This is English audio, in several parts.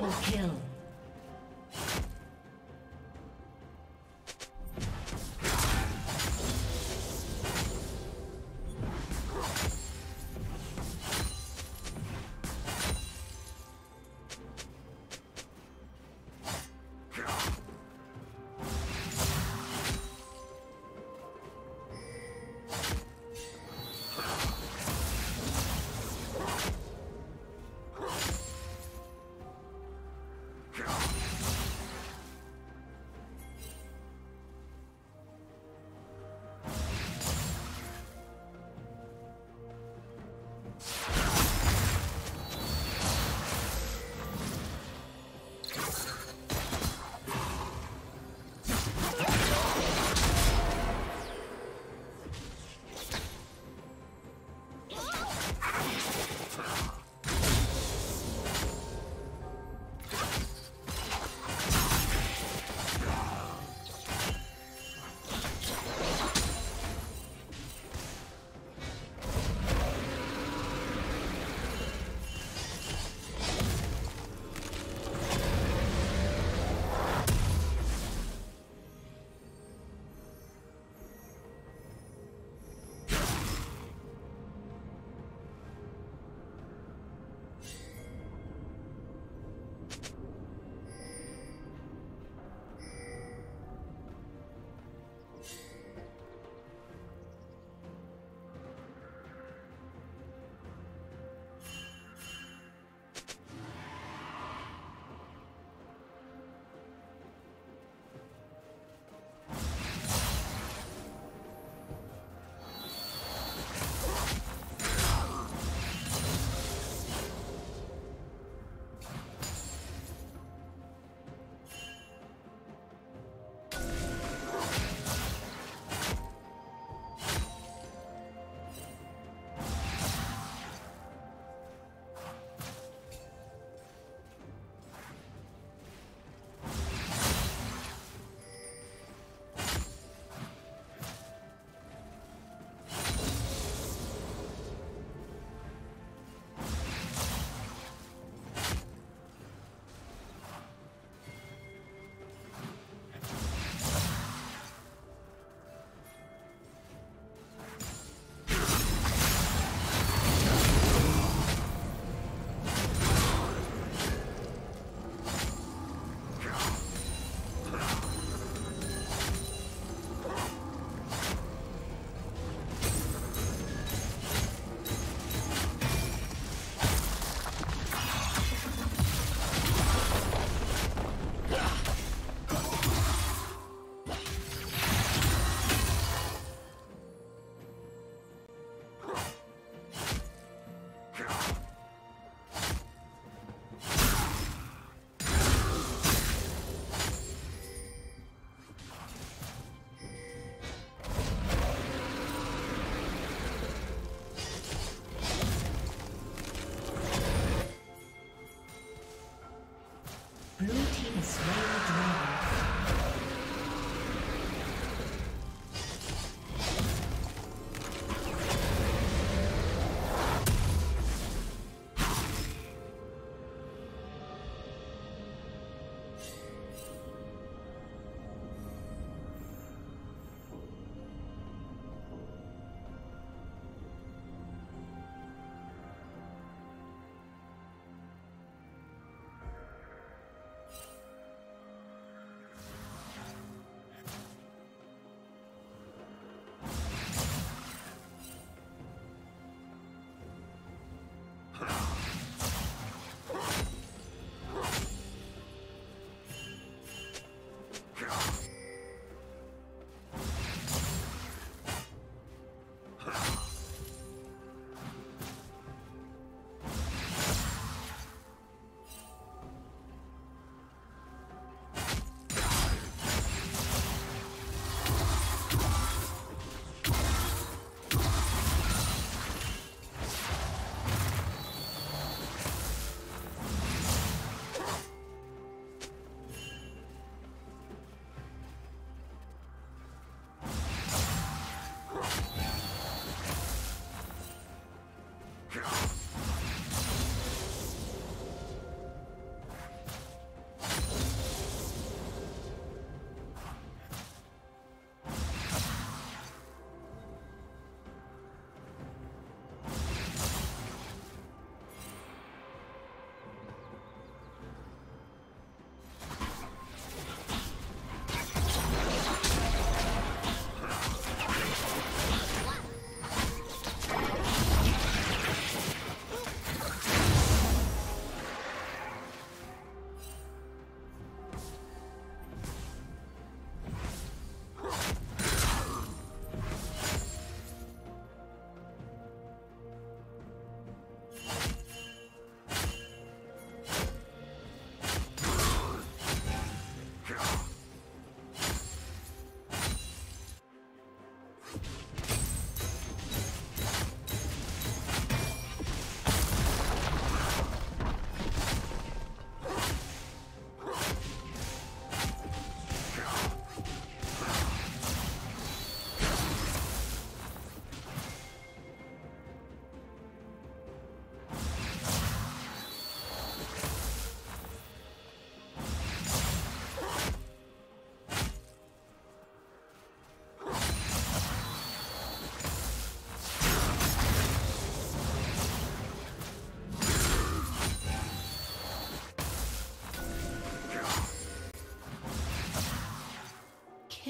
Double kill. Blue team is slain the. Ha ha ha!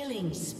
Killing spree.